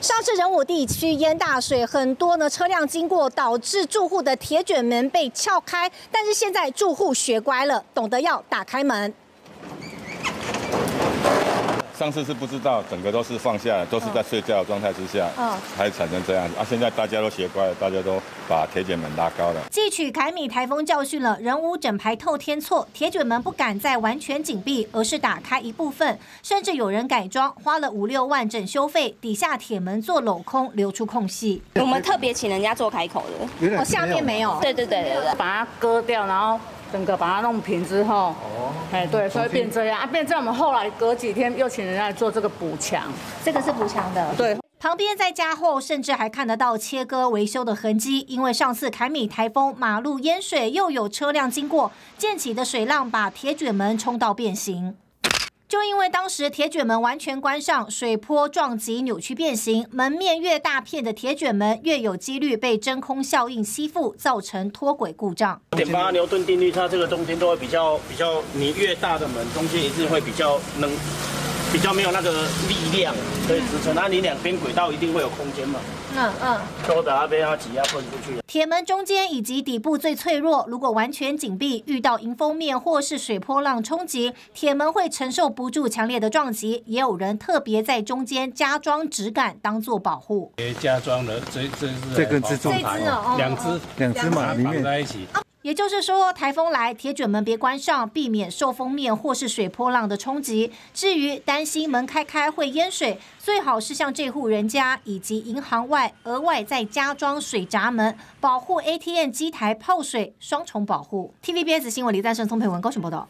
上次仁武地区淹大水，很多呢车辆经过，导致住户的铁卷门被撬开。但是现在住户学乖了，懂得要打开门。上次是不知道，整个都是放下，都是在睡觉的状态之下，嗯，才产生这样。啊，现在大家都学乖了，大家都把铁卷门拉高了。汲取凯米台风教训了，人屋整排透天错，铁卷门不敢再完全紧闭，而是打开一部分，甚至有人改装，花了五六万整修费，底下铁门做镂空，留出空隙。我们特别请人家做开口的，哦，下面没有。对对对对对，把它割掉，然后。整个把它弄平之后，哦，哎，对，所以变这样啊，变这样。我们后来隔几天又请人来做这个补墙，这个是补墙的。对，旁边在加厚，甚至还看得到切割维修的痕迹。因为上次凯米台风，马路淹水，又有车辆经过，溅起的水浪把铁卷门冲到变形。就因为当时铁卷门完全关上，水波撞击扭曲变形，门面越大片的铁卷门越有几率被真空效应吸附，造成脱轨故障。点八牛顿定律，它这个中间都会比较比较，你越大的门，中间一定会比较能。比较没有那个力量可以支撑，那你两边轨道一定会有空间嘛？嗯嗯，都在那边要挤压喷出去。铁门中间以及底部最脆弱，如果完全紧闭，遇到迎风面或是水波浪冲击，铁门会承受不住强烈的撞击。也有人特别在中间加装纸杆当做保护。加装了这这是这根支柱牌，两只两只嘛，绑在一起。也就是说，台风来，铁卷门别关上，避免受风面或是水波浪的冲击。至于担心门开开会淹水，最好是像这户人家以及银行外额外再加装水闸门，保护 ATM 机台泡水，双重保护。TVBS 新闻李赞生、宋佩文高雄报道。